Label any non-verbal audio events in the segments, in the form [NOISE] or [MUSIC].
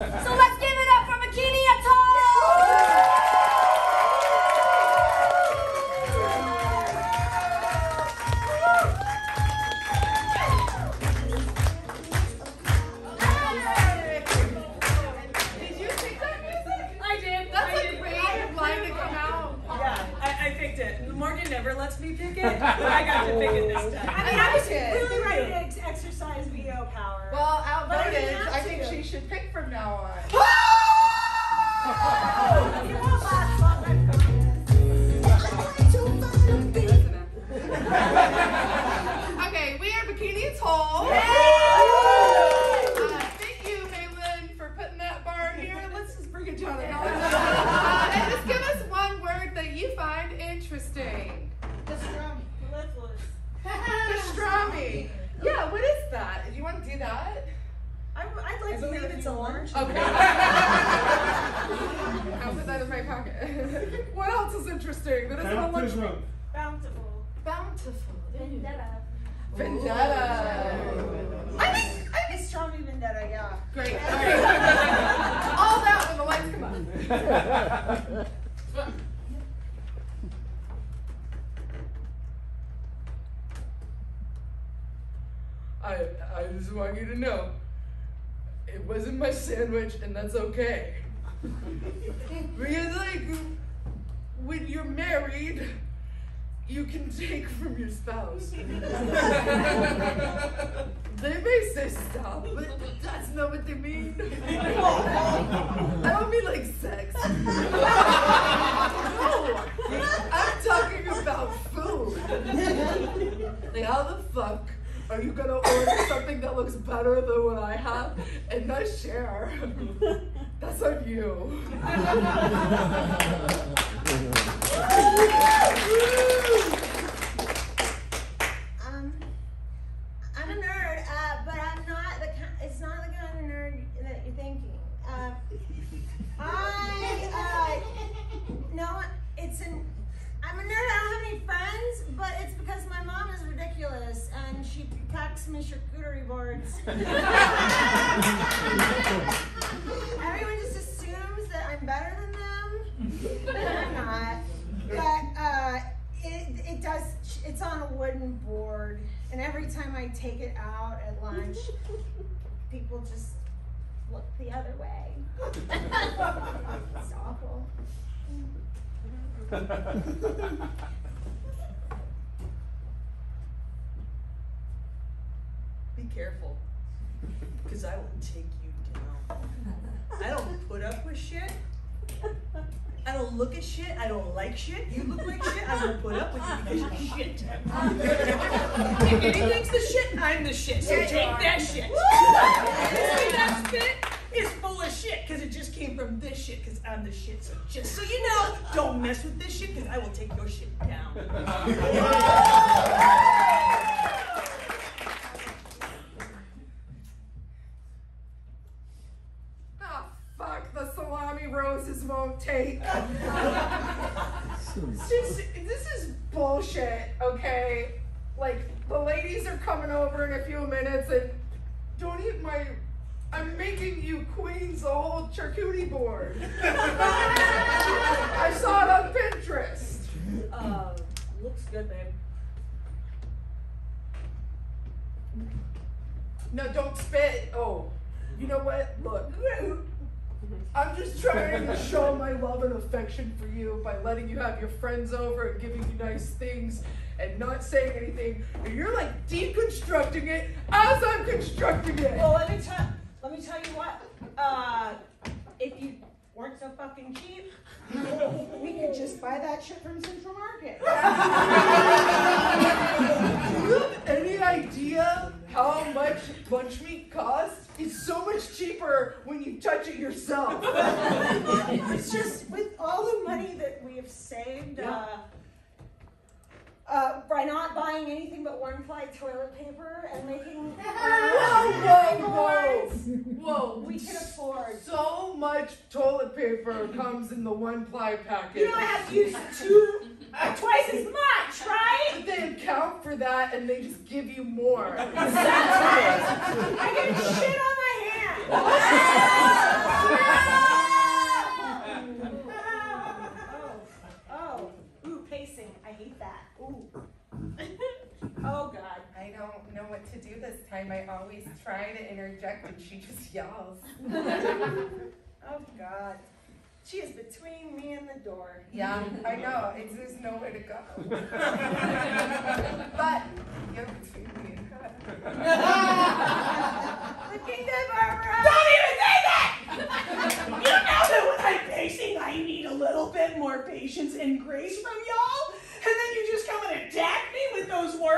So let's give it up for Bikini Atoll! Did you pick that music? I did. That's a great line to come out. Yeah, I, I picked it. Morgan never lets me pick it, but I got to pick it this time. I mean, I was really ready to ex- exercise veto power. Well, But I outvoted. didn't have I think to. she should pick now on. Uh, interesting? That isn't a lunch. Baptism. Bountiful. Bountiful. Vendetta. Vendetta. I think, I think, Pastrami vendetta, yeah. great. [LAUGHS] All right. All that when the lights come on. I, I just want you to know, it wasn't my sandwich, and that's okay. [LAUGHS] because, like, when you're married, you can take from your spouse. [LAUGHS] they may say stop, but that's not what they mean. I don't mean like sex. [LAUGHS] no, I'm talking about food. Like, how the fuck are you gonna order something that looks better than what I have and not share? That's on you. [LAUGHS] Um, I'm a nerd, uh, but I'm not the kind. It's not the kind of nerd that you're thinking. Uh, I uh, no, it's an. I'm a nerd. I don't have any friends, but it's because my mom is ridiculous and she packs me charcuterie boards. Everyone just assumes that I'm better than them, but I'm not. But uh, it, it does. It's on a wooden board, and every time I take it out at lunch, [LAUGHS] people just look the other way. it's awful. Be careful, because I will take you down. I don't put up with shit. I don't look at shit. I don't like shit. You look like shit. I won't put up with you because you're shit. if anything's the shit, I'm the shit. So take that shit. this that spit is full of shit because it just came from this shit because I'm the shit. So just so you know, don't mess with this shit because I will take your shit down. [LAUGHS] Ah, fuck, the salami roses won't take. It's just, this is bullshit, okay? Like, the ladies are coming over in a few minutes and don't eat my. I'm making you queens a whole charcuterie board. [LAUGHS] I saw it on Pinterest. Uh, looks good, babe. No, don't spit. Oh, you know what? Look, [LAUGHS] I'm just trying to show my love and affection for you by letting you have your friends over and giving you nice things and not saying anything. And you're like deconstructing it as I'm constructing it. Well, let me tell let me tell you what. Uh, if you weren't so fucking cheap, we could just buy that shit from Central Market. [LAUGHS] Do you have any idea how much lunch meat costs? It's so much cheaper when you touch it yourself. [LAUGHS] it's just with all the money that we have saved. Uh, uh, by not buying anything but one ply toilet paper and making [LAUGHS] Whoa, whoa, whoa, whoa! we can afford. So much toilet paper comes in the one ply package. You don't have to use two, uh, twice as much, right? But they account for that and they just give you more. [LAUGHS] Exactly. I get shit on my hands. [LAUGHS] oh, oh, ooh, pacing. I hate that. Ooh. [LAUGHS] oh God. I don't know what to do this time. I always try to interject and she just yells. Oh God. She is between me and the door. Yeah, I know. It's, there's nowhere to go. [LAUGHS] but you're between me and her. [LAUGHS] Looking good, Barbara. Don't even say that! you know that when I'm pacing, I need a little bit more patience and grace from y'all, and then you just come and attack me with those words.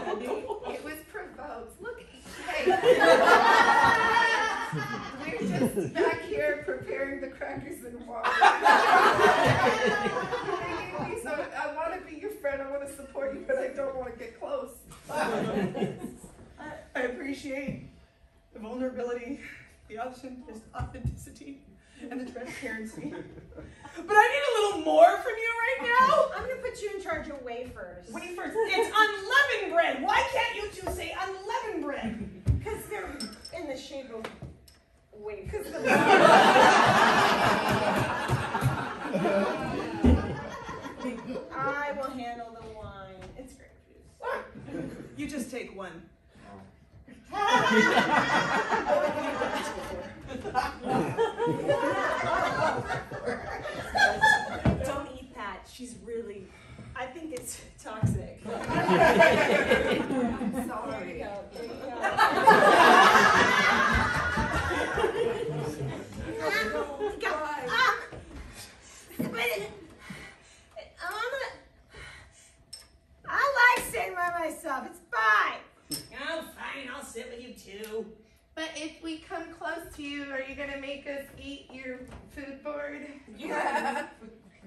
make us eat your food board? [LAUGHS] Yeah.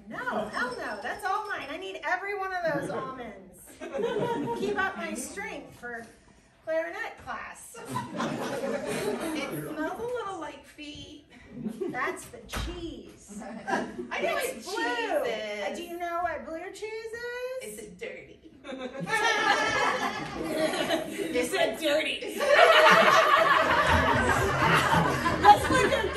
No, hell no. That's all mine. I need every one of those almonds. Keep up my strength for clarinet class. It smells a little like feet. That's the cheese. I know what It's blue. Uh. Do you know what blue cheese Is is? it dirty? You said dirty. Let's look up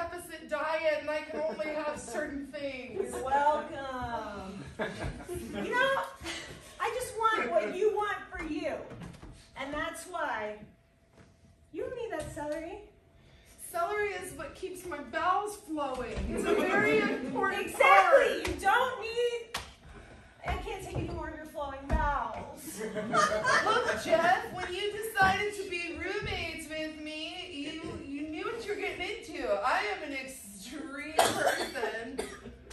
deficit diet and I can only have [LAUGHS] certain things. You're welcome. You know, I just want what you want for you. And that's why you don't need that celery. Celery is what keeps my bowels flowing. It's a very important Exactly. part. You don't need. I can't take any more of your flowing bowels. Look, Jeff, when you decided to be roommates with me, you you knew what you're into. I am an extreme person,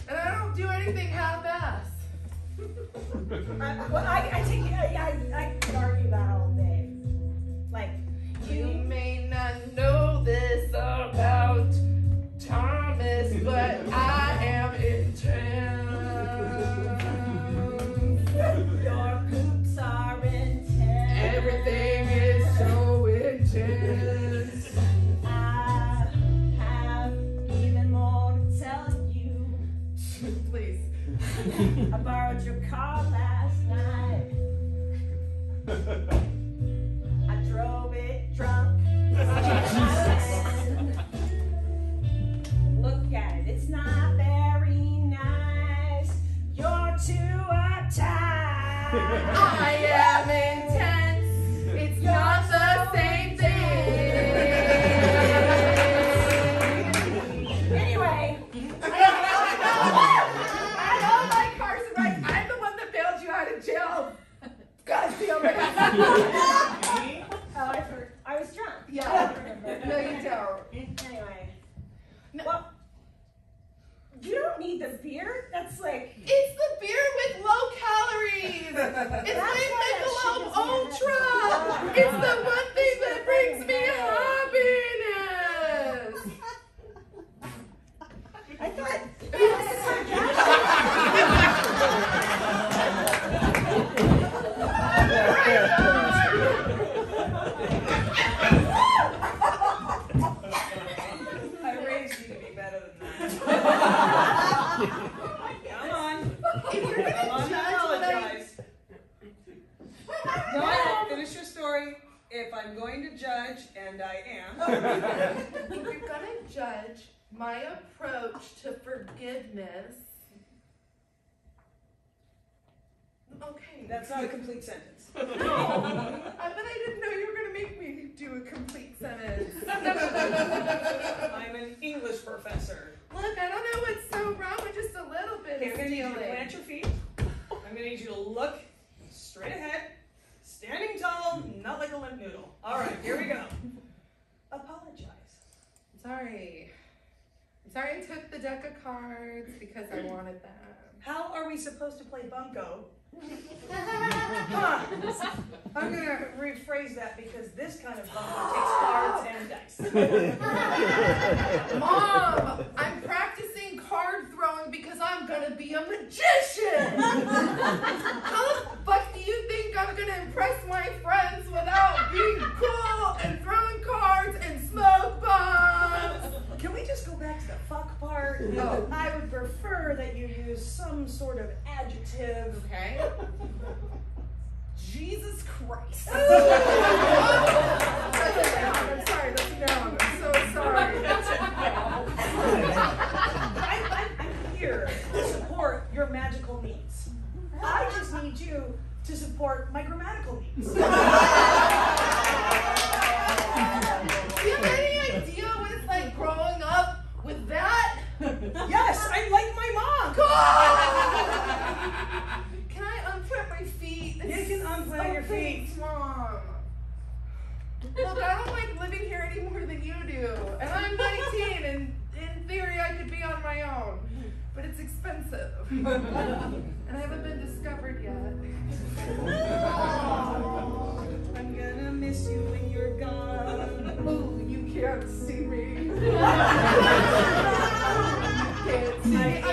and I don't do anything half-ass. I, well, I, I take I, I, I could argue that all day. Like, You may not know this about Thomas, but I am intense. [LAUGHS] your poops are intense. Everything If I'm going to judge, and I am, [LAUGHS] If you're gonna judge my approach to forgiveness, okay. that's not a complete sentence. [LAUGHS] No, I, but I didn't know you were gonna make me do a complete sentence. [LAUGHS] I'm an English professor. Look, I don't know what's so wrong with just a little bit Okay, I'm of gonna need you to stealing. plant your feet. I'm gonna need you to look straight ahead, standing tall, not like a limp noodle. All right, here we go. Apologize. Sorry. I'm sorry I took the deck of cards because I wanted them. How are we supposed to play bunco? [LAUGHS] Huh. I'm gonna rephrase that because this kind of bunco takes cards and dice. [LAUGHS] Mom, I'm practicing card throwing because I'm gonna be a magician. How the fuck do you think I'm gonna impress my friends without being cool and throwing cards and smoke bombs? Can we just go back to the fuck part? [LAUGHS] No. I would prefer that you use some sort of adjective. Okay. Jesus Christ. that's a noun. I'm sorry, that's a. I'm so sorry. I, I, I'm here to support your magical needs. I just need you to support my grammatical needs. [LAUGHS] can't see me. [LAUGHS] can't see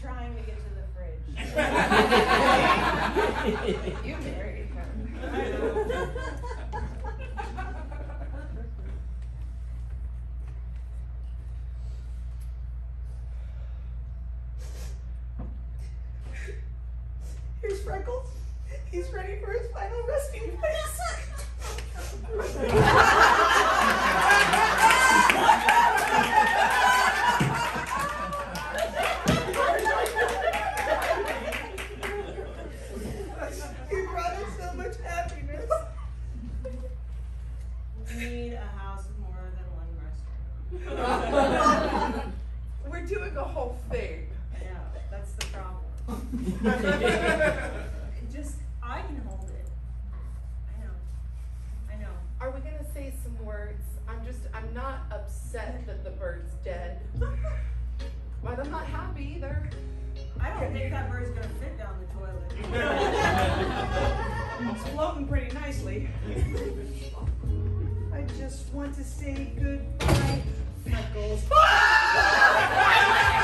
trying to get to the fridge. you married him. I know. think that bird's gonna fit down the toilet. [LAUGHS] it's floating pretty nicely. [LAUGHS] I just want to say goodbye, Freckles. [LAUGHS]